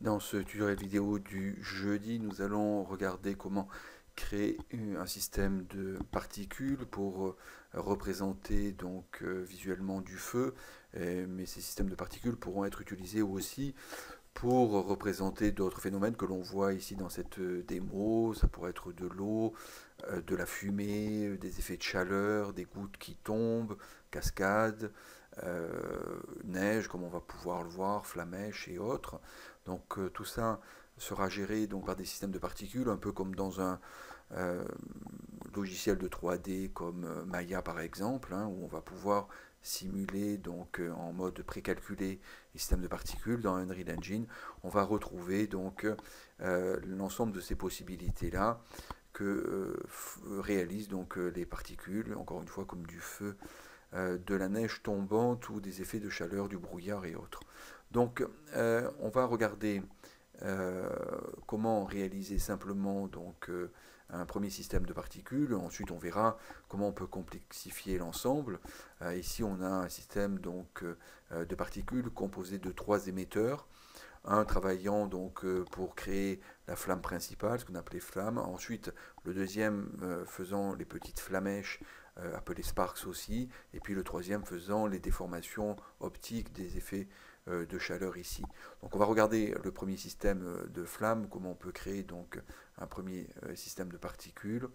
Dans ce tutoriel vidéo du jeudi, nous allons regarder comment créer un système de particules pour euh, représenter donc euh, visuellement du feu, mais ces systèmes de particules pourront être utilisés aussi pour représenter d'autres phénomènes que l'on voit ici dans cette euh, démo. Ça pourrait être de l'eau, de la fumée, des effets de chaleur, des gouttes qui tombent, cascades, neige, comme on va pouvoir le voir, flamèche et autres. Donc euh, tout ça sera géré par des systèmes de particules, un peu comme dans un euh, logiciel de 3D comme euh, Maya par exemple, hein, où on va pouvoir simuler donc en mode précalculé les systèmes de particules dans Unreal Engine. On va retrouver donc l'ensemble de ces possibilités là que réalisent donc les particules, encore une fois comme du feu, de la neige tombante ou des effets de chaleur, du brouillard et autres. Donc, euh, on va regarder euh, comment réaliser simplement donc, euh, un premier système de particules. Ensuite, on verra comment on peut complexifier l'ensemble. ici, on a un système donc, de particules composé de trois émetteurs. Un travaillant donc pour créer la flamme principale, ce qu'on appelait flamme. Ensuite, le deuxième faisant les petites flamèches appelées sparks aussi. Et puis le troisième faisant les déformations optiques des effets de chaleur ici. Donc on va regarder le premier système euh, de flamme, comment on peut créer donc un premier euh, système de particules,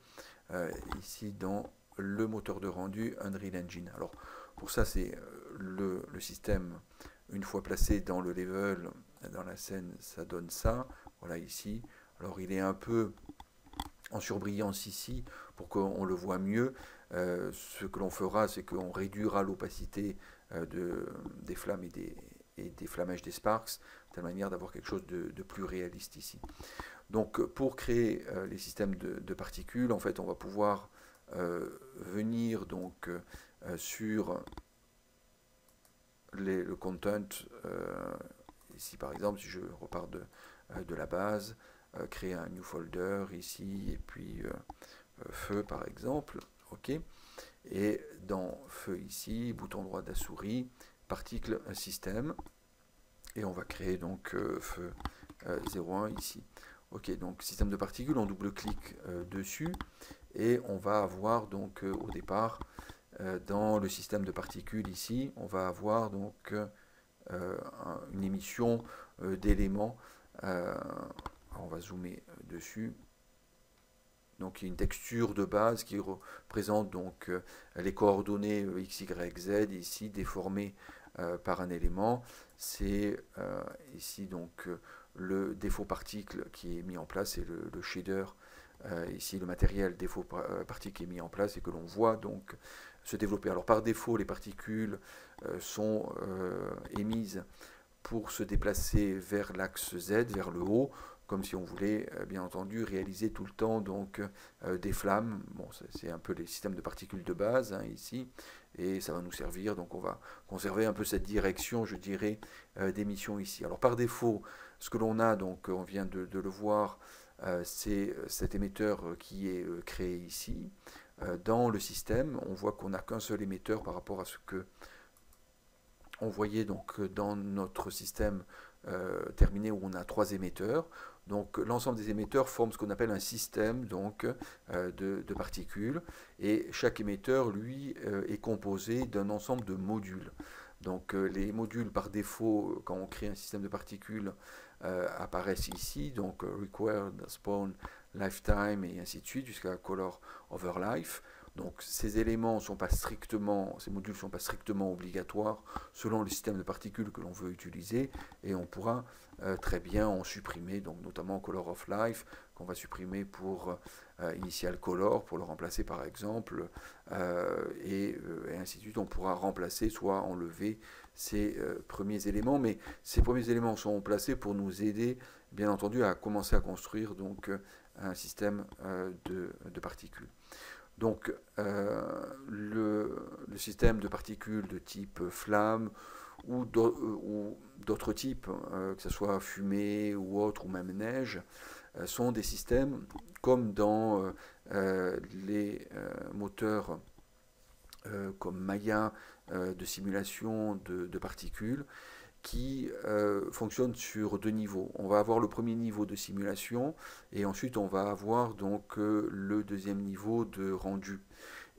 ici dans le moteur de rendu Unreal Engine. Alors pour ça c'est le, système, une fois placé dans le level, dans la scène, ça donne ça, voilà ici. Alors il est un peu en surbrillance ici pour qu'on le voit mieux. ce que l'on fera, c'est qu'on réduira l'opacité de, des flammes et des, et des flammages des sparks, de telle manière d'avoir quelque chose de, plus réaliste ici. Donc pour créer euh, les systèmes de, particules, en fait on va pouvoir euh, venir donc euh, sur le content, ici par exemple si je repars de, de la base, créer un new folder ici et puis feu par exemple, ok, et dans feu ici, bouton droit de la souris, particle système et on va créer donc euh, feu 01 euh, ici. Ok, donc système de particules, on double-clique euh, dessus et on va avoir donc au départ dans le système de particules ici, on va avoir donc une émission d'éléments. on va zoomer dessus. Donc il une texture de base qui représente donc les coordonnées x, y, z ici déformées euh, par un élément. C'est euh, ici donc euh, le défaut particle qui est mis en place et le, shader ici le matériel défaut particle qui est mis en place et que l'on voit donc se développer. Alors par défaut, les particules sont émises pour se déplacer vers l'axe Z, vers le haut, comme si on voulait bien entendu réaliser tout le temps donc des flammes. Bon, c'est un peu les systèmes de particules de base hein, ici et ça va nous servir. Donc on va conserver un peu cette direction, je dirais, euh, d'émission ici. Alors par défaut, ce que l'on a, donc on vient de, le voir, euh, c'est cet émetteur qui est euh, créé ici. dans le système, on voit qu'on n'a qu'un seul émetteur par rapport à ce que on voyait donc dans notre système terminé où on a trois émetteurs. Donc l'ensemble des émetteurs forment ce qu'on appelle un système donc, euh, de, particules et chaque émetteur, lui, euh, est composé d'un ensemble de modules. Donc euh, les modules par défaut, quand on crée un système de particules, apparaissent ici, donc required, spawn, lifetime et ainsi de suite jusqu'à color over life. Donc ces éléments sont pas strictement, ces modules ne sont pas strictement obligatoires selon le système de particules que l'on veut utiliser et on pourra euh, très bien en supprimer, donc notamment color of life qu'on va supprimer pour euh, initial color pour le remplacer par exemple euh, et, ainsi de suite. On pourra remplacer soit enlever ces premiers éléments, mais ces premiers éléments sont placés pour nous aider bien entendu à commencer à construire donc un système de particules. Donc euh, le, système de particules de type flamme ou euh, d'autres types, euh, que ce soit fumée ou autre, ou même neige, sont des systèmes comme dans les moteurs comme Maya de simulation de, particules qui fonctionne sur deux niveaux. On va avoir le premier niveau de simulation et ensuite on va avoir donc le deuxième niveau de rendu.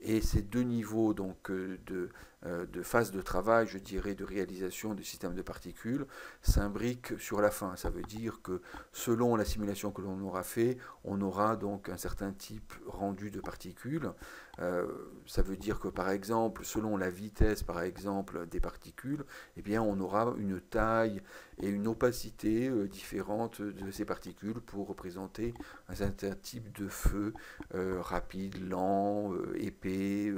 Et ces deux niveaux donc, euh, de, euh, de phase de travail, je dirais, de réalisation du système de particules, s'imbriquent sur la fin. Ça veut dire que selon la simulation que l'on aura fait, on aura donc un certain type rendu de particules. Euh, ça veut dire que par exemple, selon la vitesse par exemple des particules, eh bien on aura une taille et une opacité euh, différentes de ces particules pour représenter un certain type de feu euh, rapide, lent, épais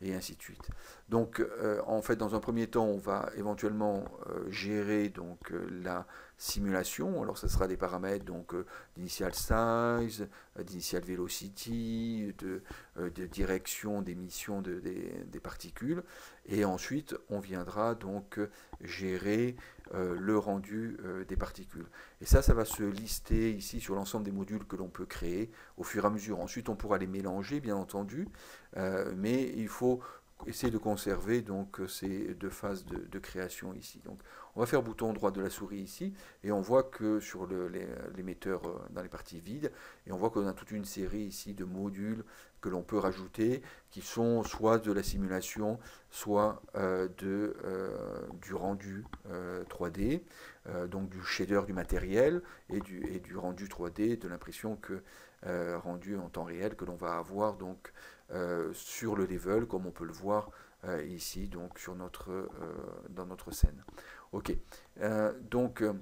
et ainsi de suite. Donc en fait dans un premier temps on va éventuellement gérer donc la simulation. Alors, ce sera des paramètres donc euh, d'initial size, euh, d'initial velocity, de, euh, direction d'émission de, des, particules. Et ensuite, on viendra donc gérer le rendu des particules. Et ça, ça va se lister ici sur l'ensemble des modules que l'on peut créer au fur et à mesure. Ensuite, on pourra les mélanger, bien entendu, mais il faut essayer de conserver donc ces deux phases de, création ici. Donc, on va faire bouton droit de la souris ici, et on voit que sur l'émetteur euh, dans les parties vides, et on voit qu'on a toute une série ici de modules que l'on peut rajouter, qui sont soit de la simulation, soit euh, de, euh, du rendu 3D, donc du shader du matériel, et du, et du rendu 3D, de l'impression que rendu en temps réel que l'on va avoir donc sur le level, comme on peut le voir ici, donc sur notre, dans notre scène. Ok. Euh, donc, euh,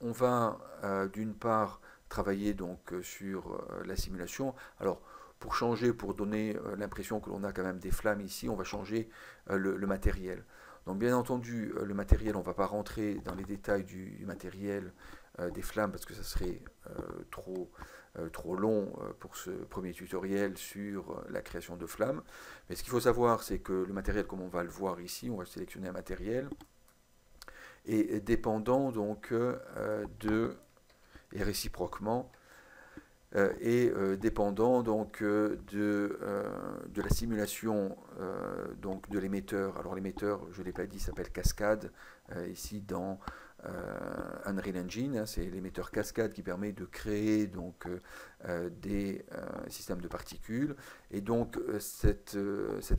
on va euh, d'une part travailler donc sur la simulation. Alors, pour changer, pour donner l'impression que l'on a quand même des flammes ici, on va changer le, matériel. Donc, bien entendu, le matériel, on ne va pas rentrer dans les détails du, matériel des flammes parce que ça serait trop, trop long pour ce premier tutoriel sur la création de flammes. Mais ce qu'il faut savoir, c'est que le matériel, comme on va le voir ici, on va sélectionner un matériel et dépendant donc euh, de, et réciproquement, euh, et euh, dépendant donc de, de la simulation donc de l'émetteur. Alors l'émetteur, je ne l'ai pas dit, s'appelle Cascade, ici dans Unreal Engine, hein, c'est l'émetteur Cascade qui permet de créer donc des systèmes de particules. Et donc cet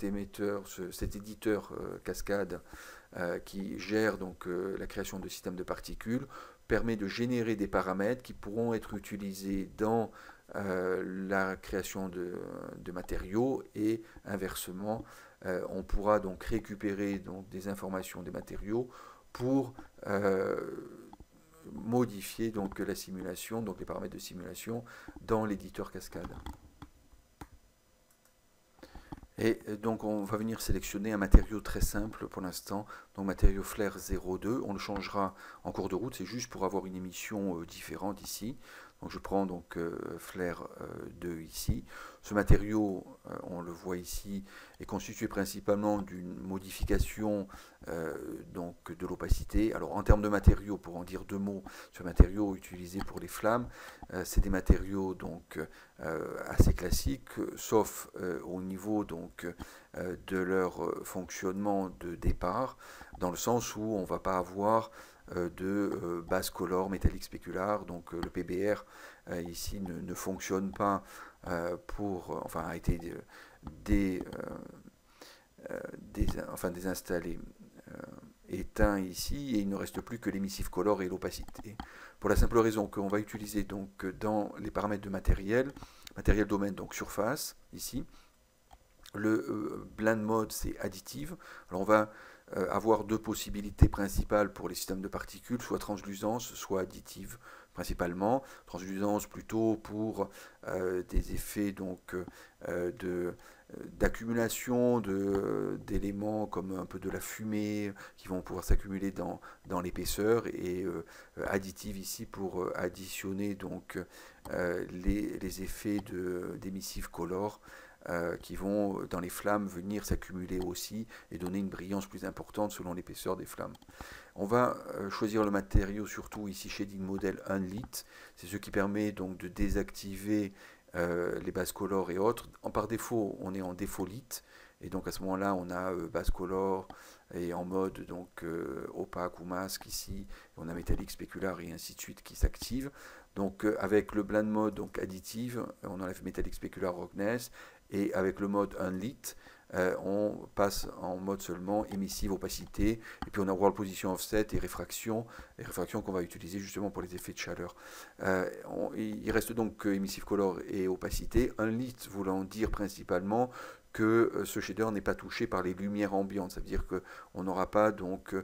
émetteur, cet éditeur Cascade euh, qui gère donc euh, la création de systèmes de particules, permet de générer des paramètres qui pourront être utilisés dans euh, la création de, matériaux et inversement, on pourra donc récupérer donc, des informations des matériaux pour modifier donc la simulation, donc les paramètres de simulation dans l'éditeur Cascade. Et euh, donc on va venir sélectionner un matériau très simple pour l'instant, donc matériau Flair 02, on le changera en cours de route, c'est juste pour avoir une émission euh, différente ici. Donc je prends donc euh, Flair 2 ici. Ce matériau, on le voit ici, est constitué principalement d'une modification donc de l'opacité. Alors en termes de matériaux, pour en dire deux mots, ce matériau utilisé pour les flammes, c'est des matériaux donc assez classiques, sauf au niveau donc de leur fonctionnement de départ, dans le sens où on ne va pas avoir euh, de euh, base color métallique spécular. Donc euh, le PBR ici ne, fonctionne pas pour, enfin a été dé, enfin désinstallé, éteint ici et il ne reste plus que l'émissif color et l'opacité. Pour la simple raison qu'on va utiliser donc dans les paramètres de matériel, matériel domaine donc surface ici, le blend mode c'est additive. Alors on va euh, avoir deux possibilités principales pour les systèmes de particules, soit translucence, soit additive principalement. Translucence plutôt pour euh, des effets donc euh, de d'accumulation d'éléments comme un peu de la fumée qui vont pouvoir s'accumuler dans, l'épaisseur et additive ici pour additionner donc les, effets d'émissif color euh, qui vont, euh, dans les flammes, venir s'accumuler aussi et donner une brillance plus importante selon l'épaisseur des flammes. On va euh, choisir le matériau, surtout ici Shading Model Unlit. C'est ce qui permet donc de désactiver les bases color et autres. Par défaut, on est en défaut lit. Et donc à ce moment-là, on a base color et en mode donc opaque ou masque ici. On a métallique spécular et ainsi de suite qui s'active. Donc avec le blend mode donc additive, on enlève métallique spécular roughness et avec le mode unlit, euh, on passe en mode seulement émissive, opacité, et puis on a world position offset et réfraction, les réfractions qu'on va utiliser justement pour les effets de chaleur. Euh, il reste donc émissive color et opacité, un lit voulant dire principalement que euh, ce shader n'est pas touché par les lumières ambiantes, ça veut dire qu'on n'aura pas donc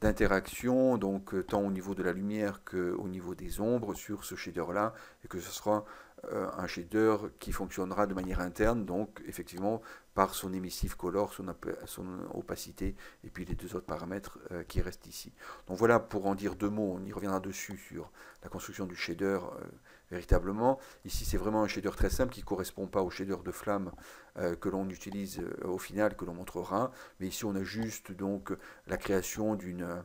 d'interaction, donc tant au niveau de la lumière qu'au niveau des ombres sur ce shader là, et que ce sera un shader qui fonctionnera de manière interne, donc effectivement par son émissif color, son, opacité, et puis les deux autres paramètres euh, qui restent ici. Donc voilà pour en dire deux mots, on y reviendra dessus sur la construction du shader euh, véritablement. Ici c'est vraiment un shader très simple qui ne correspond pas au shader de flamme que l'on utilise au final, que l'on montrera, mais ici on a juste donc la création d'une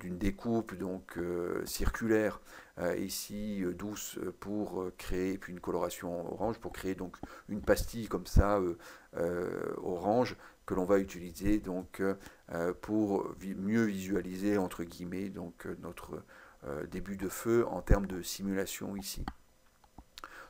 découpe donc circulaire euh, ici euh, douce euh, pour créer, puis une coloration orange pour créer donc une pastille comme ça orange que l'on va utiliser donc pour mieux visualiser entre guillemets donc notre début de feu en termes de simulation ici.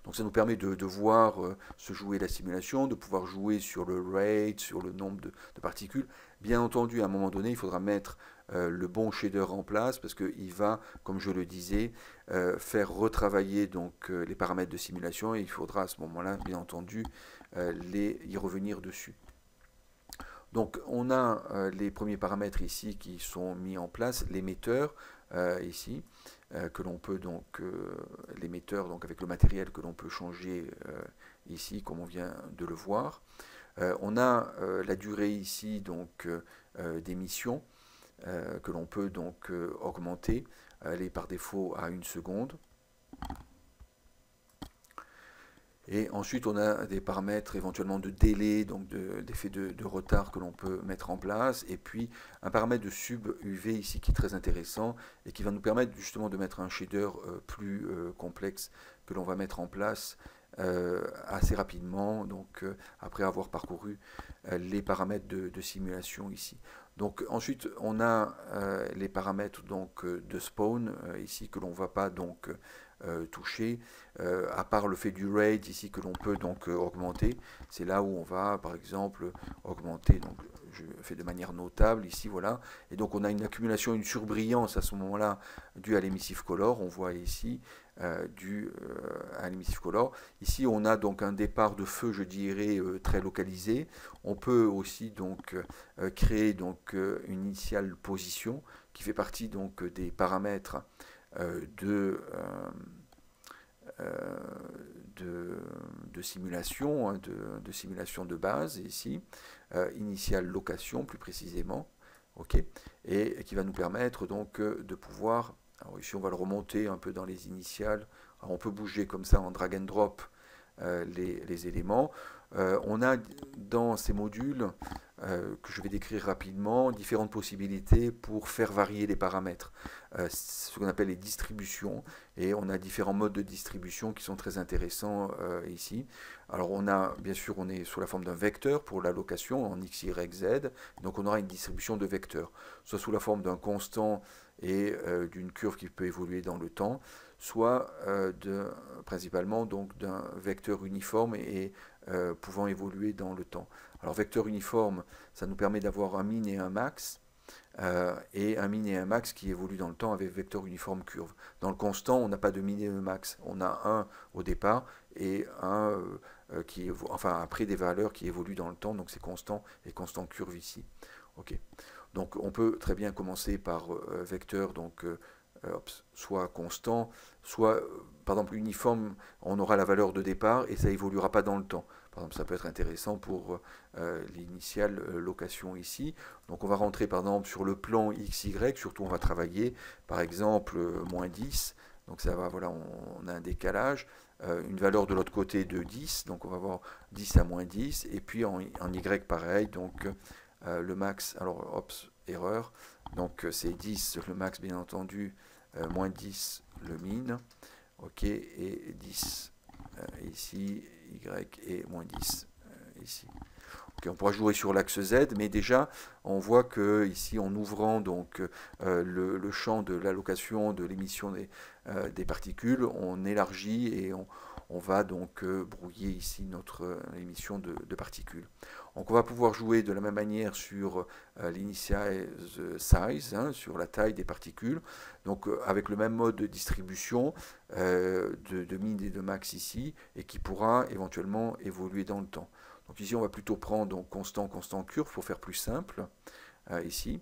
Donc ça nous permet de, voir se jouer la simulation, de pouvoir jouer sur le rate, sur le nombre de, particules. Bien entendu, à un moment donné, il faudra mettre euh, le bon shader en place parce qu'il va, comme je le disais, euh, faire retravailler donc euh, les paramètres de simulation et il faudra à ce moment-là, bien entendu, les, y revenir dessus. Donc on a les premiers paramètres ici qui sont mis en place, l'émetteur ici, que l'on peut donc, l'émetteur donc avec le matériel que l'on peut changer ici comme on vient de le voir. on a la durée ici donc d'émission que l'on peut donc euh, augmenter, aller par défaut à une seconde. Et ensuite, on a des paramètres éventuellement de délai, donc d'effet de, retard que l'on peut mettre en place. Et puis, un paramètre de sub-UV ici qui est très intéressant et qui va nous permettre justement de mettre un shader euh, plus complexe que l'on va mettre en place assez rapidement, donc après avoir parcouru les paramètres de, simulation ici. Donc ensuite on a euh, les paramètres donc euh, de spawn euh, ici que l'on ne va pas donc toucher, à part le fait du raid ici que l'on peut donc augmenter. C'est là où on va par exemple augmenter, donc je fais de manière notable ici voilà. Et donc on a une accumulation, une surbrillance à ce moment-là due à l'émissif color. On voit ici euh, du, euh, à color. Ici, on a donc un départ de feu, je dirais, euh, très localisé. On peut aussi donc créer donc une initiale position qui fait partie donc des paramètres de, de, simulation, hein, de, simulation de base ici, initiale location plus précisément, ok, et qui va nous permettre donc de pouvoir ici, on va le remonter un peu dans les initiales. on peut bouger comme ça en drag and drop euh, les, éléments. Euh, on a dans ces modules, euh, que je vais décrire rapidement, différentes possibilités pour faire varier les paramètres. ce qu'on appelle les distributions. Et on a différents modes de distribution qui sont très intéressants ici. Alors on a, bien sûr, on est sous la forme d'un vecteur pour l'allocation en x, y, z. Donc on aura une distribution de vecteurs, soit sous la forme d'un constant et euh, d'une curve qui peut évoluer dans le temps, soit euh, principalement donc d'un vecteur uniforme et, euh, pouvant évoluer dans le temps. Alors vecteur uniforme, ça nous permet d'avoir un min et un max, et un min et un max qui évoluent dans le temps avec vecteur uniforme curve. Dans le constant, on n'a pas de min et de max, on a un au départ et un qui enfin après des valeurs qui évoluent dans le temps, donc c'est constant et constant curve ici. Ok. Donc on peut très bien commencer par euh, vecteur, donc euh, soit constant, soit par exemple uniforme, on aura la valeur de départ et ça évoluera pas dans le temps. Par exemple, ça peut être intéressant pour euh, l'initiale location ici. Donc on va rentrer par exemple sur le plan XY, surtout on va travailler par exemple moins 10. Donc ça va, voilà, on, a un décalage. une valeur de l'autre côté de 10, donc on va avoir 10 à moins 10, et puis en, en Y pareil, donc euh, le max, alors, hop, erreur, donc euh, c'est 10 le max bien entendu, euh, moins 10 le min, ok, et 10 ici, Y et moins 10 ici. On pourra jouer sur l'axe Z, mais déjà, on voit que ici, en ouvrant donc le, champ de l'allocation de l'émission des, particules, on élargit et on, va donc euh, brouiller ici notre émission de, particules. Donc on va pouvoir jouer de la même manière sur l'initial size, hein, sur la taille des particules, donc avec le même mode de distribution de, min et de max ici, et qui pourra éventuellement évoluer dans le temps. Donc ici, on va plutôt prendre constant, constant, curve pour faire plus simple, euh, ici.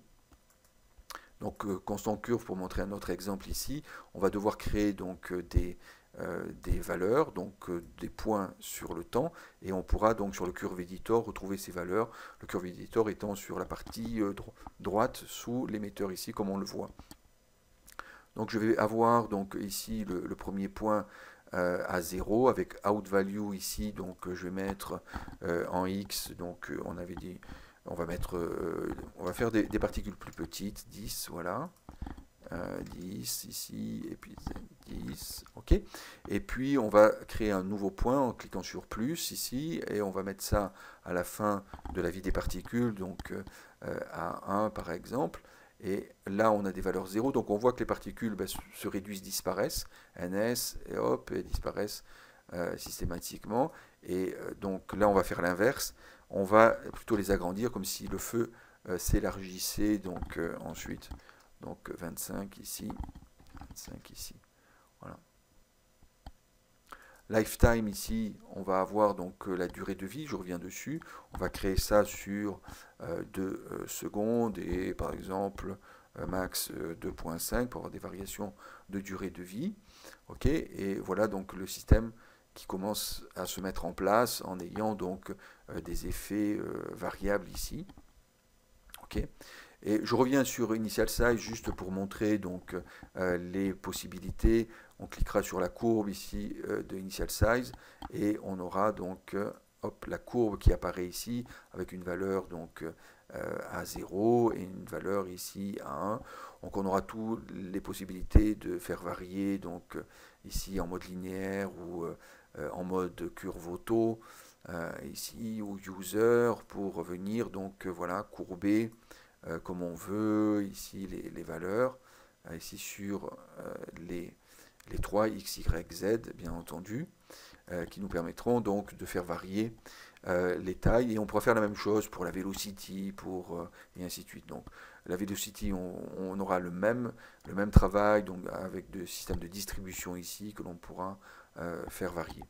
Donc euh, constant curve, pour montrer un autre exemple ici, on va devoir créer donc euh, des, des valeurs, donc des points sur le temps, et on pourra donc sur le curve editor retrouver ces valeurs, le curve editor étant sur la partie droite sous l'émetteur ici, comme on le voit. Donc je vais avoir donc ici le premier point euh, à 0 avec out value ici. Donc euh, je vais mettre euh, en x. Donc on avait dit on va mettre on va faire des, particules plus petites 10 voilà 10 ici et puis 10 ok et puis on va créer un nouveau point en cliquant sur plus ici et on va mettre ça à la fin de la vie des particules donc à 1 par exemple et là, on a des valeurs 0, donc on voit que les particules bah, se réduisent, disparaissent, ns, et hop, et disparaissent euh, systématiquement. Et euh, donc là, on va faire l'inverse. On va plutôt les agrandir comme si le feu euh, s'élargissait donc ensuite. Donc 25 ici, 25 ici. Voilà. Lifetime ici, on va avoir donc la durée de vie, je reviens dessus. On va créer ça sur 2 euh, secondes et par exemple euh, max 2.5 euh, pour avoir des variations de durée de vie. ok et voilà donc le système qui commence à se mettre en place en ayant donc des effets variables ici. ok et je reviens sur Initial Size juste pour montrer donc les possibilités. On cliquera sur la courbe ici de Initial Size et on aura donc la courbe qui apparaît ici avec une valeur donc euh, à 0 et une valeur ici à 1. Donc on aura toutes les possibilités de faire varier donc euh, ici en mode linéaire ou euh, en mode curve auto ici ou user pour venir donc voilà courber comme on veut ici les, valeurs. Ici sur les, les 3 x, y, z bien entendu euh, qui nous permettront donc de faire varier euh, les tailles. Et on pourra faire la même chose pour la velocity pour euh, et ainsi de suite. Donc la velocity on, aura le même le même travail donc avec des systèmes de distribution ici que l'on pourra faire varier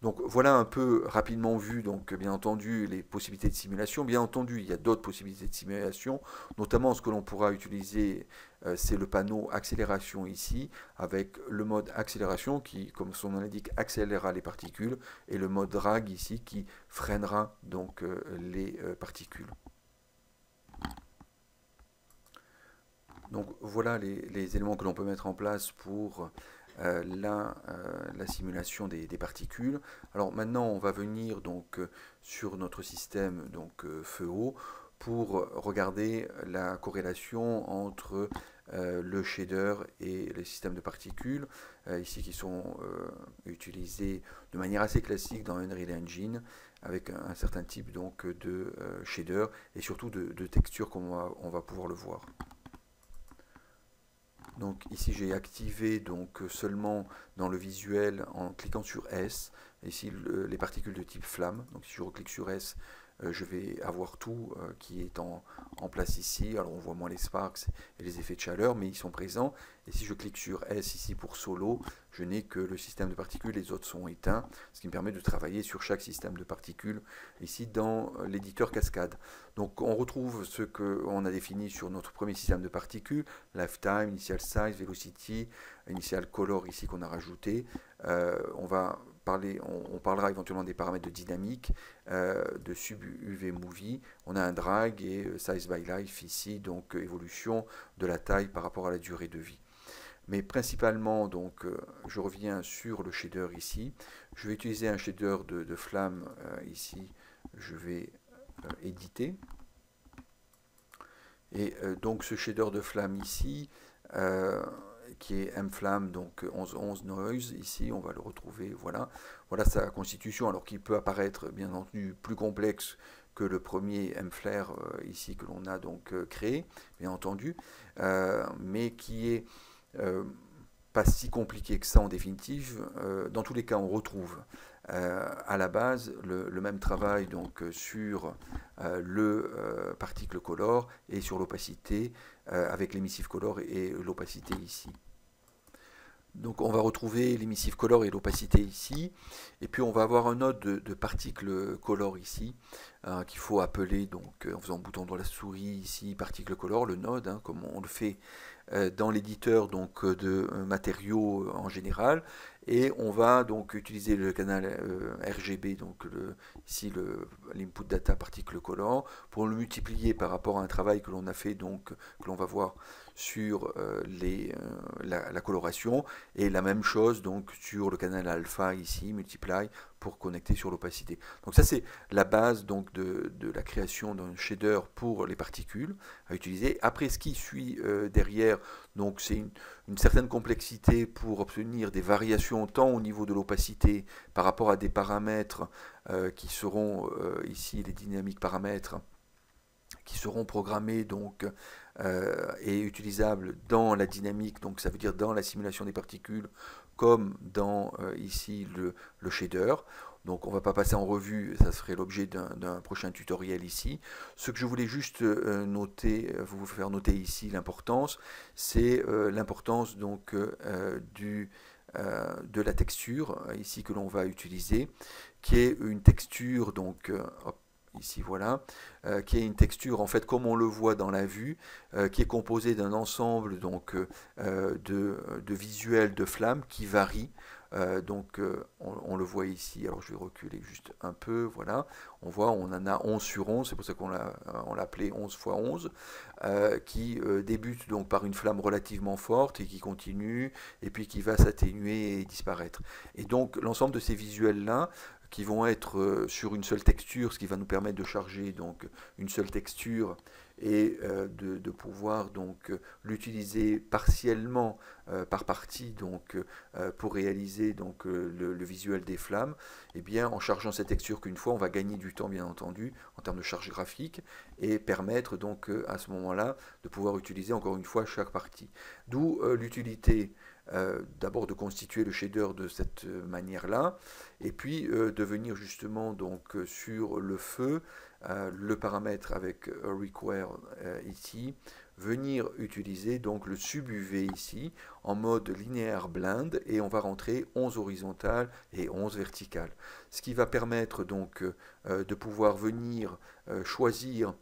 donc voilà un peu rapidement vu, donc bien entendu, les possibilités de simulation. Bien entendu, il y a d'autres possibilités de simulation, notamment ce que l'on pourra utiliser, euh, c'est le panneau accélération ici, avec le mode accélération qui, comme son nom l'indique, accélérera les particules, et le mode drag ici qui freinera donc euh, les euh, particules. Donc voilà les éléments que l'on peut mettre en place pour euh, la, euh, la, simulation des, particules. Alors maintenant, on va venir donc euh, sur notre système donc FEO pour regarder la corrélation entre le shader et les systèmes de particules, ici qui sont utilisés de manière assez classique dans Unreal Engine, avec un, certain type donc de shader et surtout de, de texture comme on va pouvoir le voir. Donc ici j'ai activé donc seulement dans le visuel en cliquant sur S, ici les particules de type flamme. Donc si je reclique sur S, euh, je vais avoir tout euh, qui est en, place ici. Alors on voit moins les sparks et les effets de chaleur, mais ils sont présents. Et si je clique sur S ici pour solo, je n'ai que le système de particules, les autres sont éteints, ce qui me permet de travailler sur chaque système de particules ici dans euh, l'éditeur cascade. Donc on retrouve ce qu'on a défini sur notre premier système de particules, lifetime, initial size, velocity, initial color ici qu'on a rajouté. on va on, parlera éventuellement des paramètres de dynamique, euh, de sub-UV movie. On a un drag et euh, size by life ici, donc euh, évolution de la taille par rapport à la durée de vie. Mais principalement, donc, je reviens sur le shader ici. Je vais utiliser un shader de, flamme ici. Je vais éditer. Et donc ce shader de flamme ici, qui est M-Flam, donc 1111 Noise, ici on va le retrouver, voilà. Voilà sa constitution, alors qu'il peut apparaître bien entendu plus complexe que le premier M-Flare ici que l'on a donc créé, bien entendu, mais qui est pas si compliqué que ça en définitive. dans tous les cas, on retrouve euh, à la base le, même travail donc euh, sur euh, le particle color et sur l'opacité avec l'émissif color et l'opacité ici. Donc on va retrouver l'émissif color et l'opacité ici, et puis on va avoir un node de, particle color ici, qu'il faut appeler donc en faisant bouton dans la souris ici, particle color, le node, hein, comme on le fait dans l'éditeur de matériaux en général, et on va donc utiliser le canal euh, RGB, donc le, ici l'input data particle collant, pour le multiplier par rapport à un travail que l'on a fait, donc que l'on va voir sur euh, les, euh, la, coloration, et la même chose donc sur le canal alpha ici, multiply, pour connecter sur l'opacité. Donc ça c'est la base donc de, la création d'un shader pour les particules à utiliser. Après ce qui suit derrière, donc c'est une, certaine complexité pour obtenir des variations tant au niveau de l'opacité par rapport à des paramètres euh, qui seront euh, ici les dynamiques paramètres qui seront programmés donc euh, et utilisables dans la dynamique, donc ça veut dire dans la simulation des particules, comme dans ici le, le shader. Donc on ne va pas passer en revue, ça serait l'objet d'un prochain tutoriel ici. Ce que je voulais juste euh, noter, euh, vous faire noter ici l'importance, c'est euh, l'importance donc de la texture ici que l'on va utiliser, qui est une texture donc ici voilà, qui est une texture en fait comme on le voit dans la vue, qui est composée d'un ensemble donc de, visuels de flammes qui varient euh, donc euh, on, le voit ici, alors je vais reculer juste un peu, voilà, on voit on en a 11 sur 11, c'est pour ça qu'on l'a appelé 11 x 11, qui euh, débute donc par une flamme relativement forte et qui continue, et puis qui va s'atténuer et disparaître. Et donc l'ensemble de ces visuels-là, qui vont être sur une seule texture, ce qui va nous permettre de charger donc une seule texture et euh, de, pouvoir donc euh, l'utiliser partiellement euh, par partie donc pour réaliser donc le, visuel des flammes et eh bien en chargeant cette texture qu'une fois on va gagner du temps bien entendu en termes de charge graphique et permettre donc à ce moment-là de pouvoir utiliser encore une fois chaque partie. D'où l'utilité d'abord de constituer le shader de cette manière-là, et puis de venir justement donc sur le feu euh, le paramètre avec require euh, ici, venir utiliser donc le sub-UV ici en mode linéaire blind et on va rentrer 11 horizontales et 11 verticales. Ce qui va permettre donc euh, de pouvoir venir choisir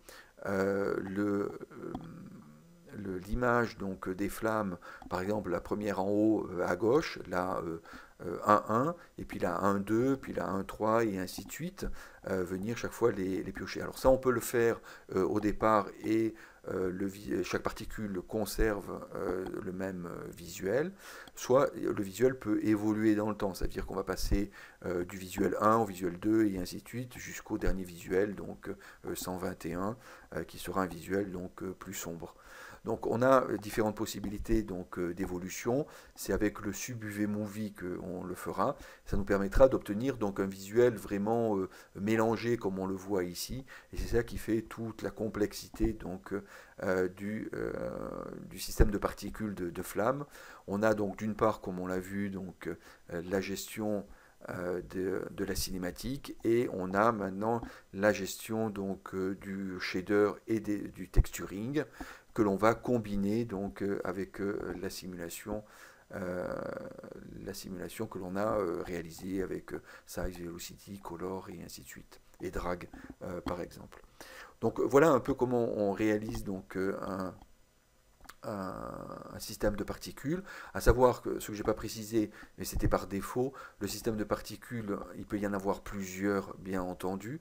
le l'image donc des flammes, par exemple la première en haut à gauche, là 1-1, et puis là 1-2, puis là 1-3, et ainsi de suite, euh, venir chaque fois les, piocher. Alors ça, on peut le faire euh, au départ, et euh, le, chaque particule conserve le même visuel, soit le visuel peut évoluer dans le temps, c'est-à-dire qu'on va passer du visuel 1 au visuel 2, et ainsi de suite, jusqu'au dernier visuel, donc 121, qui sera un visuel donc plus sombre. Donc on a euh, différentes possibilités donc euh, d'évolution. C'est avec le sub-UV Movie qu'on le fera. Ça nous permettra d'obtenir donc un visuel vraiment euh, mélangé comme on le voit ici. Et c'est ça qui fait toute la complexité donc du, système de particules de, de flamme. On a donc d'une part, comme on l'a vu, donc la gestion de, de, la cinématique et on a maintenant la gestion donc du shader et du texturing que l'on va combiner donc euh, avec euh, la simulation euh, la simulation que l'on a réalisée avec size, velocity, color et ainsi de suite, et drag par exemple. Donc voilà un peu comment on réalise donc un, un, système de particules, à savoir que ce que je n'ai pas précisé, mais c'était par défaut, le système de particules, il peut y en avoir plusieurs bien entendu.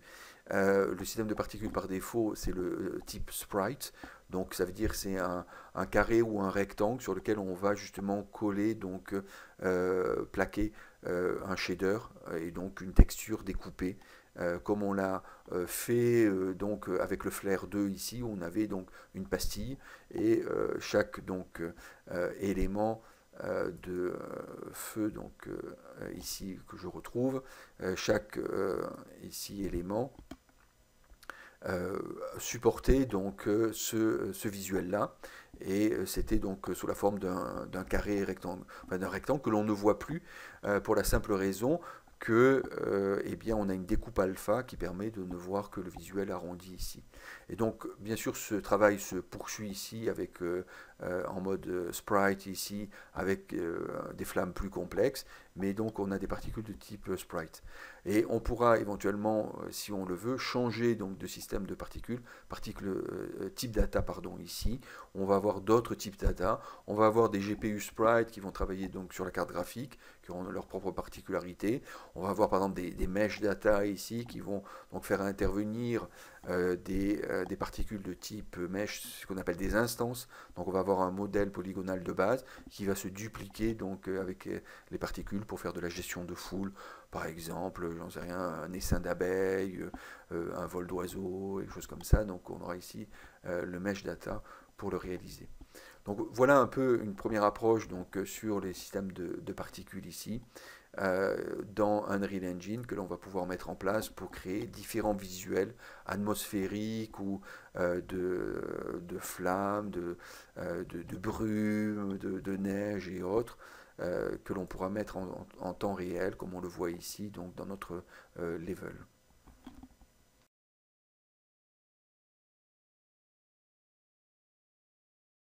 Le système de particules par défaut, c'est le type sprite, donc ça veut dire c'est un, carré ou un rectangle sur lequel on va justement coller, donc euh, plaquer euh, un shader et donc une texture découpée. Euh, comme on l'a fait donc avec le flair 2 ici, où on avait donc une pastille et chaque donc élément de feu donc ici que je retrouve. chaque ici élément supportait donc ce, ce visuel-là et c'était donc sous la forme d'un carré rectangle, d'un rectangle que l'on ne voit plus pour la simple raison que euh, eh bien, on a une découpe alpha qui permet de ne voir que le visuel arrondi ici. Et donc, bien sûr, ce travail se poursuit ici avec, euh, euh, en mode sprite ici, avec des flammes plus complexes, mais donc on a des particules de type sprite. Et on pourra éventuellement, si on le veut, changer donc de système de particules, particules type data pardon ici. On va avoir d'autres types data. On va avoir des GPU sprite qui vont travailler donc sur la carte graphique, qui auront leurs propres particularités. On va avoir par exemple des, des mesh data ici qui vont donc faire intervenir euh, des, euh, des, particules de type mesh, ce qu'on appelle des instances. Donc on va avoir un modèle polygonal de base qui va se dupliquer donc euh, avec les particules pour faire de la gestion de foule, par exemple, j'en sais rien, un essaim d'abeilles, un vol d'oiseaux, des choses comme ça. Donc on aura ici le mesh data pour le réaliser. Donc voilà un peu une première approche sur les systèmes de particules ici. Euh, dans Unreal Engine que l'on va pouvoir mettre en place pour créer différents visuels atmosphériques ou euh, de, de, flammes, de, euh, de, brume, de, neige et autres que l'on pourra mettre en, en, temps réel comme on le voit ici donc dans notre level.